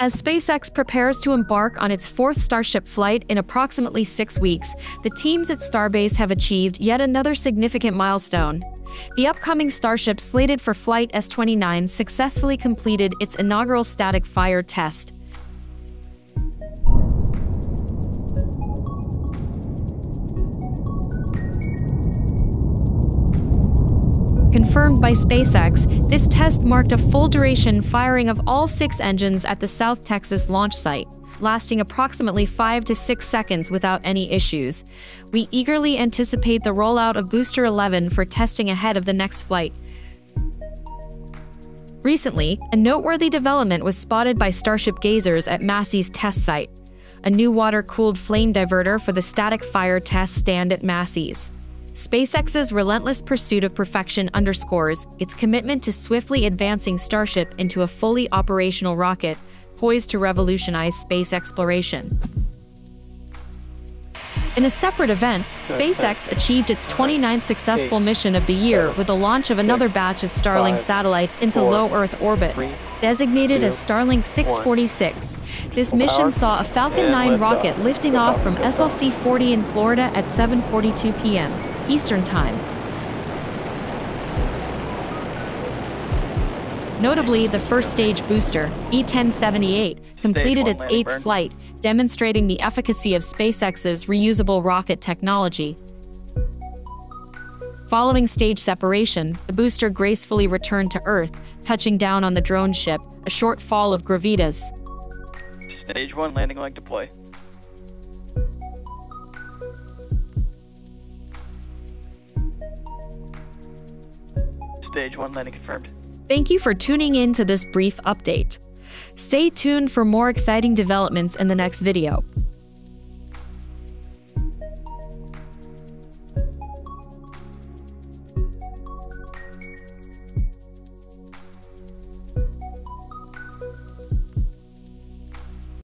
As SpaceX prepares to embark on its fourth Starship flight in approximately six weeks, the teams at Starbase have achieved yet another significant milestone. The upcoming Starship slated for Flight S-29 successfully completed its inaugural static fire test, Confirmed by SpaceX, this test marked a full duration firing of all six engines at the South Texas launch site, lasting approximately 5 to 6 seconds without any issues. We eagerly anticipate the rollout of Booster 11 for testing ahead of the next flight. Recently, a noteworthy development was spotted by Starship gazers at Massey's test site, a new water cooled flame diverter for the static fire test stand at Massey's. SpaceX's relentless pursuit of perfection underscores its commitment to swiftly advancing Starship into a fully operational rocket poised to revolutionize space exploration. In a separate event, SpaceX achieved its 29th successful mission of the year with the launch of another batch of Starlink satellites into low Earth orbit. Designated as Starlink 646, this mission saw a Falcon 9 rocket lifting off from SLC 40 in Florida at 7:42 p.m. Eastern Time. Notably, the first stage booster, B-1078, completed its eighth flight, demonstrating the efficacy of SpaceX's reusable rocket technology. Following stage separation, the booster gracefully returned to Earth, touching down on the drone ship, a Shortfall of Gravitas. Stage 1 landing leg deploy. Stage 1 landing confirmed. Thank you for tuning in to this brief update. Stay tuned for more exciting developments in the next video.